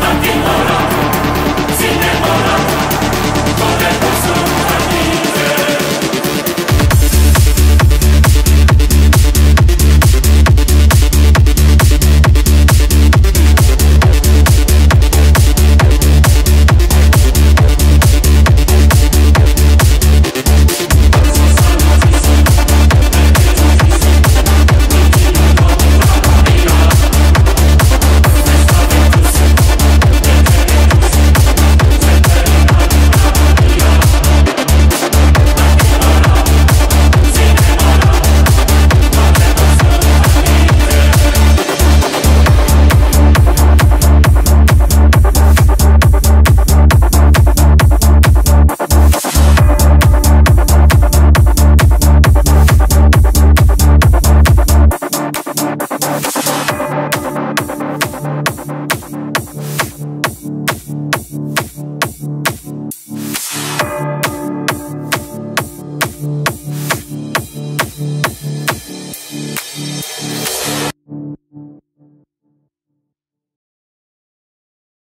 Fucking moron you